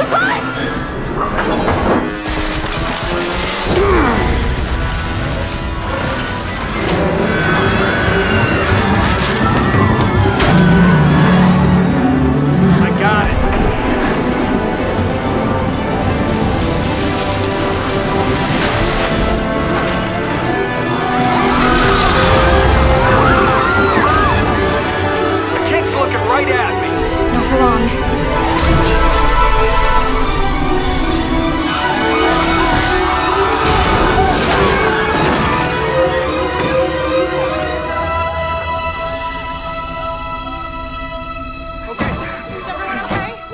The bus!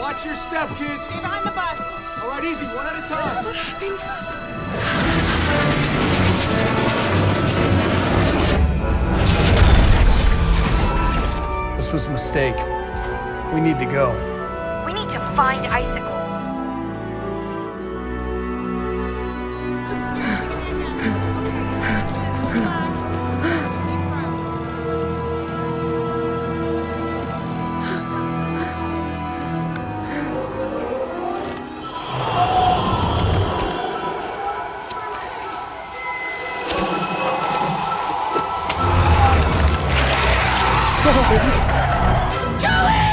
Watch your step, kids. Stay behind the bus. All right, easy, one at a time. What happened? This was a mistake. We need to go. We need to find Icicle. 快 快